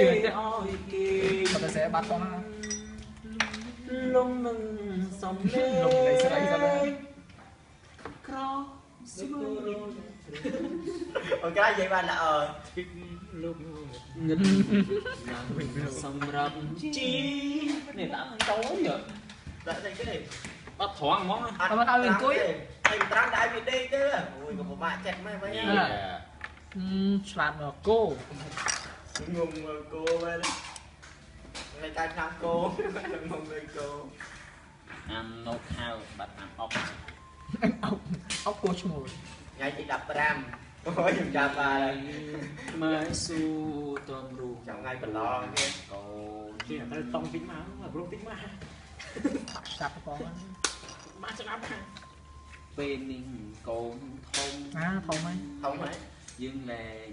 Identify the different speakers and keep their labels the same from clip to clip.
Speaker 1: ជឿទេ
Speaker 2: អើយគេ
Speaker 1: គាត់ទៅសេបាត់ផងណា
Speaker 2: លងនឹងសំលេ
Speaker 1: លំលេងស្រីស្រី
Speaker 2: ក្រស្មើ
Speaker 3: អូកានិយាយបានល្អ
Speaker 2: លោកងឹតសម្រាប់ជីនេះដាក់ចូលយក
Speaker 3: ដាក់ស្អីគេ
Speaker 2: អត់ត្រ ង់ហ្មង
Speaker 3: អត់ឲ្យអង្គុយហើយត្រាំដាក់ឲ្យវាដេកទៅអូយក៏ពិបាកចិត្តមែនវិញ
Speaker 1: ឆ្លាតមកគោ
Speaker 3: ងងមើលគោមែនថ្ងៃកាឆ្នាំគោងងមើលគោ
Speaker 2: អាមណូខៅបាត់អាមអុក
Speaker 1: អុកអុកគោឈ្មោះ
Speaker 3: ថ្ងៃទី15អូយខ្ញុំចាប់បាន
Speaker 2: មើលស៊ូតំរូ
Speaker 3: ចាំថ្ងៃប្រឡងគេ
Speaker 2: កូនជាតែតង់តិចមកប្រុសតិចមក
Speaker 1: ចាប់ផង
Speaker 2: មកស្ដាប់ខាងពេលនេះកូនធំ
Speaker 1: ណាធំហើយ
Speaker 3: ធំហើយ
Speaker 2: យើងលែង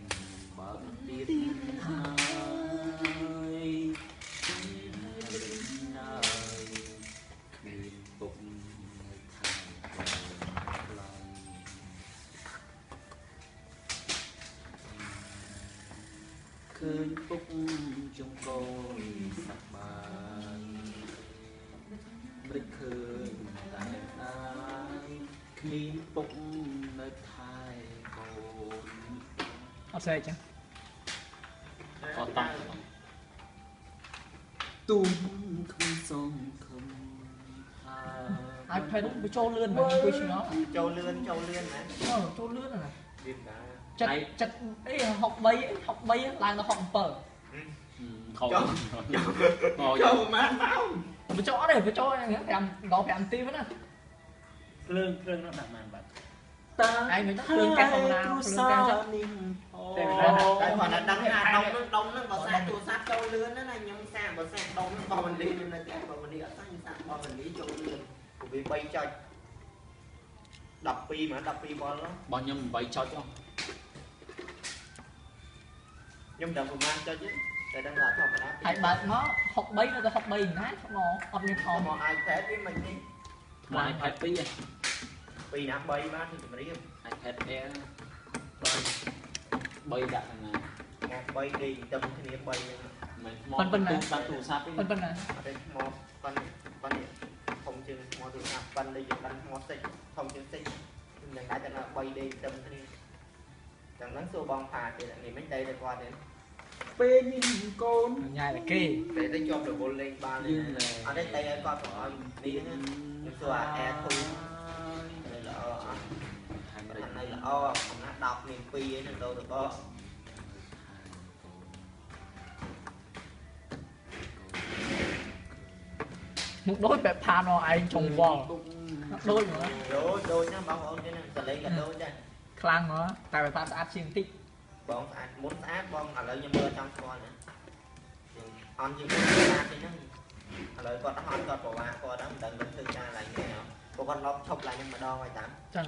Speaker 2: ឃើញពុកជុំកូនសប្បាយមិនឃើញតែដែរគ្មានពុកនៅថែកូន
Speaker 1: អត់ស្អីចឹង
Speaker 2: ក៏តង់ទុំគ្មានសងខំថា
Speaker 1: iPad នោះវាចូលលឿនមែនអង្គុយឆ្ងល់
Speaker 3: ចូលលឿនចូលលឿនណា
Speaker 1: អូចូលលឿនណា
Speaker 3: ទៀតណា
Speaker 1: ចិត្តចិត្តអី63 63ឡើងដល់67
Speaker 2: ខំក៏
Speaker 3: ចូលម៉ាក់មក
Speaker 1: វាចូលអត់ទេវាចូល5ដល់5នាទីហ្នឹងណា
Speaker 2: គ្រឿងគ្រឿងនោះដាក់បានបាត់តើ
Speaker 1: ឯងមិនឃើញកាសធម្មតាឃើញកាសចុះ
Speaker 2: នេះ
Speaker 3: តែគាត់ថាដឹងថាដុំនឹងដុំនឹងបើសាទូរស័ព្ទចូលលឿនណាខ្ញុំសាកបើសាកដុំបើមិនលីខ្ញុំនៅផ្ទះបើមិនលីអត់សាកខ្ញុំសាកបើមិនលីចូលលឿនព្រោះវា3ចុច 12ហ្មង12បល
Speaker 2: បងខ្ញុំ8ចុចអស់
Speaker 3: ខ្ញុំដឹងប្រហែលចុចទេតែដឹងថាធម្មតា
Speaker 1: ហើយបើកមក63នៅតែ63ណាឆ្ងល់អត់មានខ
Speaker 3: អំមក iPad វាមិននេះ
Speaker 2: មក iPad 2ហ៎
Speaker 3: ពីណា3បានទីជំរាប
Speaker 2: iPad Air 3ដាក់ខាងណា
Speaker 3: មក3ដេកទៅគ្នា3ហ្នឹង
Speaker 2: មិនមកតាមទូរស័ព្ទទេ
Speaker 1: ប៉ុណ្ប៉ុណ្ណា
Speaker 3: អត់ទេមកប៉ុនប៉ុនធំជាងមកទូរស័ព្ទប៉ុនដូចយើងដឹងមកសិច ធំជាងសិចខ្ញុំនឹងដែរតែ3ដេកទៅគ្នាចឹងហ្នឹងសួរបងផាទៀតនេះមិនដែរតែគាត់ទេ
Speaker 2: ពេលនេះកូន
Speaker 1: ញ៉ាយតែគេ
Speaker 3: តែទៅជាប់រវល់លេងបានទេអត់ទេតែឲ្យគាត់ប្រអល់នេះហ្នឹងខ្ញុំសួរអា Air 2នៅល្អអត់
Speaker 2: ហាម
Speaker 3: អា
Speaker 2: រិច
Speaker 3: នៅល្អកំណាស់10មាន2ឯហ្នឹងដូរទៅបក
Speaker 1: មុខដូចបែបផានអឯងចុងវល់ ដូចហ្មង
Speaker 3: ដូចដូចណាបងប្អូនគេហ្នឹងសលេងក៏ដូចដែរ
Speaker 1: ខ្លាំងហ្មងតែបែបផានស្អាតជាងតិច
Speaker 3: បងស្អាតមុនស្អាតបងឥឡូវខ្ញុំមើលចង់ស្គាល់ណាអន់ជាងស្អាតទេហ្នឹងឥឡូវគាត់ហត់គាត់ប្រវាគាត់ហ្នឹងមិនដឹងនឹងធ្វើការឡើងទេអត់ពួកគាត់ឡប់ឈប់ឡើងហ្នឹងម្ដងហើយតាម
Speaker 1: ចឹង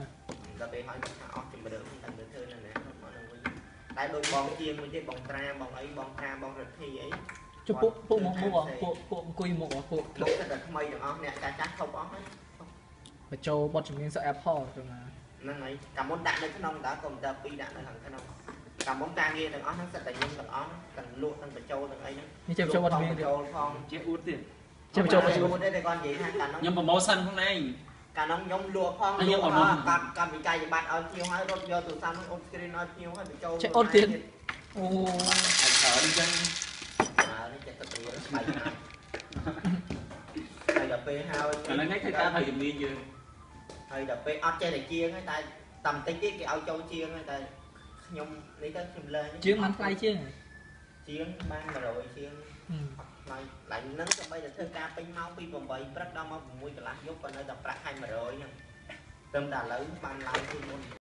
Speaker 3: ដល់ពេលហើយថាអស់ជំរឿនមិនដឹងទៅធ្វើនៅណាមកនឹងវិញតែដូចបងជាងមួយទៀតបងត្រាបងអីបងត្រាបងរទ្ធីអី
Speaker 1: ជពួកពួកមុខមុខពួកពួកអង្គុយមុខពួក
Speaker 3: លោកតែថ្មីទាំងអស់អ្នកចាស់ចាស់ឈប់អស់ហើយ
Speaker 1: បញ្ចូលបទចម្រៀងស Apple ចឹងណា
Speaker 3: ហ្នឹងហើយកាលមុនដាក់នៅក្នុងតើកុំព្យូទ័រពីរដាក់នៅខាងក្នុងកាលមុនការងារទាំងអស់ហ្នឹងសិតតែខ្ញុំទាំងអស់ទាំងលក់ទាំងបញ្ចូលទាំងអីហ្នឹង
Speaker 1: នេះជាបញ្ចូលបទចម្រៀងទៀត
Speaker 3: ចូលផង
Speaker 2: ជាអ៊ូតទៀត
Speaker 1: ជាបញ្ចូលបទ
Speaker 3: ជួ
Speaker 1: ចម្រៀង
Speaker 3: ទេតែគាត់និយាយថាកាល
Speaker 2: ខ្ញុំ
Speaker 3: ហ្នឹង
Speaker 2: ប្រម៉ូសិនខ្លួនឯង
Speaker 3: កាលហ្នឹងខ្ញុំលក់ផង
Speaker 2: តែខ្ញុំ
Speaker 3: លក់
Speaker 2: ប្រមូល
Speaker 3: ផងកាត់កាត់វិច័យប័ត្រឲ្យភ្ញៀវហើយរត់យកទូរស័ព្ទហ្នឹងអូន screen ឲ្យភ្ញៀវហើយបញ្ចូល
Speaker 1: ចេះអូនទៀតអូ
Speaker 2: ហើយច្រើនអញ្ចឹង
Speaker 3: អើនេះចេះតែរៀនស្បៃណាស់ហើយដល់ពេលហើយ
Speaker 2: អាហ្នឹងឯងគឺការត្រូវជំនាញយើង
Speaker 3: ហើយដល់ពេលអត់ចេះតែជាងហើយតែតាមតិចទៀតគេឲ្យចូលជាងហើយតែខ្ញុំនេះទៅខ្ញុំលើ
Speaker 1: ជាងមិនថ្លៃជាង
Speaker 3: ជាងបាន100ជាងអត់ថ្លៃឡើងហ្នឹងទៅបីតែធ្វើការពេញម៉ោងពី8ព្រឹកដល់មក6កន្លះយប់ក៏នៅតែប្រាក់ខែ100ហ្នឹងត្រឹមតែឥឡូវបានឡើងពីមុន